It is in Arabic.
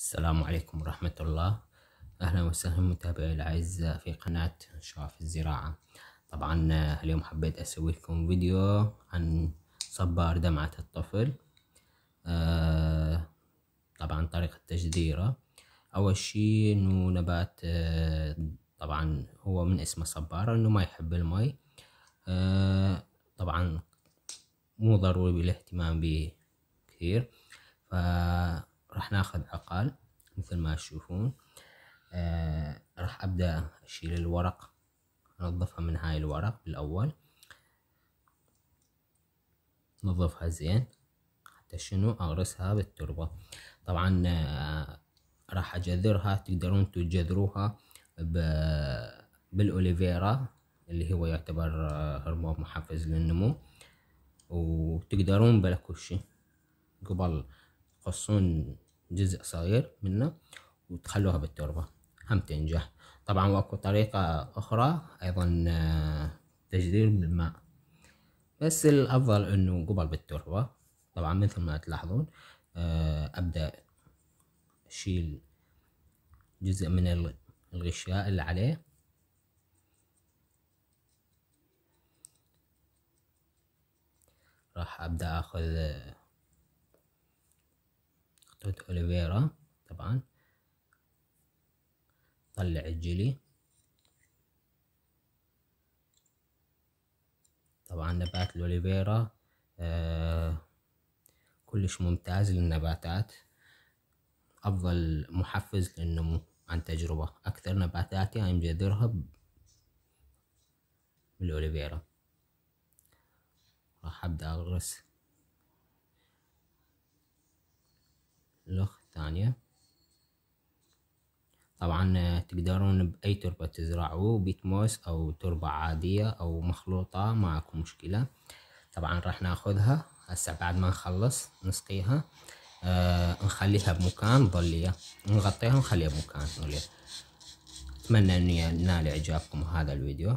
السلام عليكم ورحمة الله. أهلا وسهلا متابعي الأعزاء في قناة شواف الزراعة. طبعا اليوم حبيت أسوي لكم فيديو عن صبار دمعة الطفل. آه، طبعا طريقة تجديره. أول شي إنه نبات آه، طبعا هو من اسمه صبارة إنه ما يحب المي. آه، طبعا مو ضروري بالاهتمام به كثير. ف راح ناخذ عقال مثل ما تشوفون. آه راح أبدأ أشيل الورق أنظفها من هاي الورق بالأول. نظفها زين حتى شنو؟ أغرسها بالتربة. طبعا آه راح أجذرها تقدرون تجذروها بالأوليفيرا اللي هو يعتبر هرمون محفز للنمو. وتقدرون بلا كل شي قبل تقصون جزء صغير منه وتخلوها بالتربة. هم تنجح. طبعا وأكو طريقة أخرى أيضا آه، تجدير بالماء. بس الأفضل إنه قبل بالتربة. طبعا مثل ما تلاحظون آه، أبدأ أشيل جزء من الغشاء اللي عليه. راح أبدأ أخذ خطوط أوليفيرا طبعا. طلع الجلي طبعا نبات الأوليفيرا آه كلش ممتاز للنباتات. أفضل محفز للنمو عن تجربة. أكثر نباتاتي أنا مجذرها بالأوليفيرا. راح أبدأ أغرس. لخ ثانية طبعا تقدرون بأي تربة تزرعوه بيت موس أو تربة عادية أو مخلوطة ماكو مشكلة. طبعا راح ناخذها. هسه بعد ما نخلص نسقيها آه نخليها بمكان ظلية. نغطيها ونخليها بمكان ظلية. أتمنى أن ينال إعجابكم هذا الفيديو.